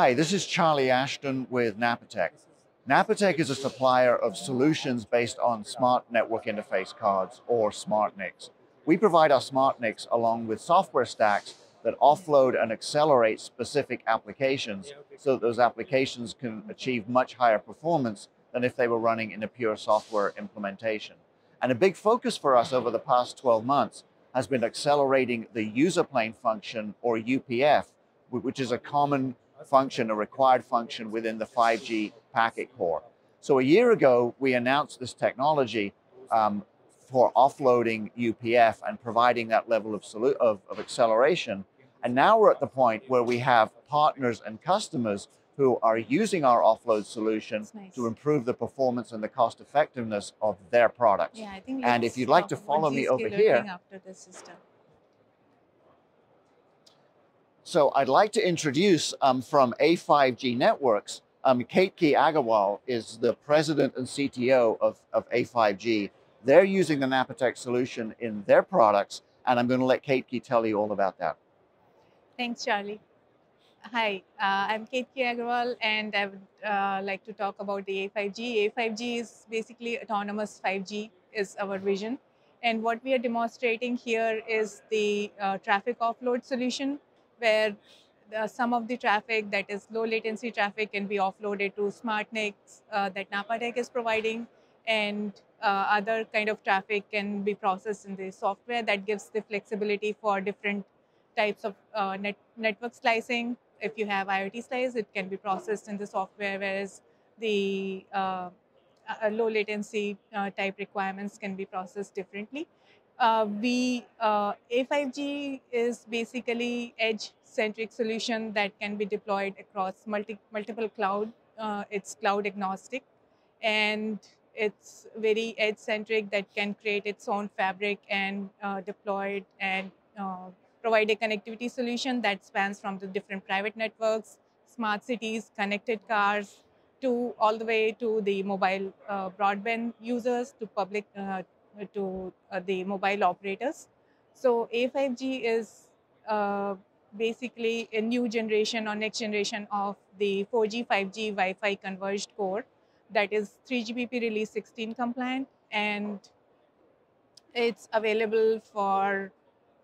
Hi, this is Charlie Ashton with Napatech. Napatech is a supplier of solutions based on smart network interface cards or smart NICs. We provide our smart NICs along with software stacks that offload and accelerate specific applications so that those applications can achieve much higher performance than if they were running in a pure software implementation. And a big focus for us over the past 12 months has been accelerating the user plane function or UPF, which is a common function, a required function within the 5G packet core. So a year ago, we announced this technology um, for offloading UPF and providing that level of, of, of acceleration. And now we're at the point where we have partners and customers who are using our offload solution nice. to improve the performance and the cost effectiveness of their products. Yeah, I think and if you'd like to follow me over here, So I'd like to introduce um, from A5G Networks, um, Kaitki Agarwal is the president and CTO of, of A5G. They're using the Napatech solution in their products, and I'm going to let Kaitki tell you all about that. Thanks, Charlie. Hi, uh, I'm Kaitki Agarwal, and I would uh, like to talk about the A5G. A5G is basically autonomous 5G is our vision. And what we are demonstrating here is the uh, traffic offload solution where the, some of the traffic that is low latency traffic can be offloaded to smart NICs uh, that Napatech is providing and uh, other kind of traffic can be processed in the software that gives the flexibility for different types of uh, net, network slicing. If you have IoT slice, it can be processed in the software, whereas the uh, low latency uh, type requirements can be processed differently uh, we uh, A5G is basically edge-centric solution that can be deployed across multi, multiple cloud. Uh, it's cloud agnostic, and it's very edge-centric that can create its own fabric and uh, deploy it and uh, provide a connectivity solution that spans from the different private networks, smart cities, connected cars, to all the way to the mobile uh, broadband users, to public to uh, the mobile operators. So A5G is uh, basically a new generation or next generation of the 4G, 5G Wi-Fi converged core that is 3GPP release 16 compliant and it's available for,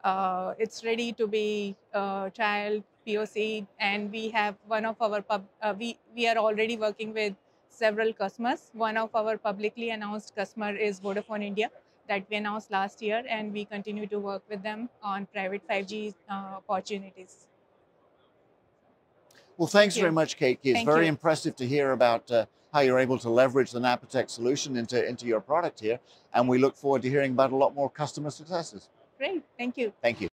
uh, it's ready to be uh, trial, POC, and we have one of our, pub, uh, we, we are already working with several customers. One of our publicly announced customer is Vodafone India that we announced last year, and we continue to work with them on private 5G uh, opportunities. Well, thanks Thank very much, Kate. It's Thank very you. impressive to hear about uh, how you're able to leverage the Napatech solution into, into your product here. And we look forward to hearing about a lot more customer successes. Great. Thank you. Thank you.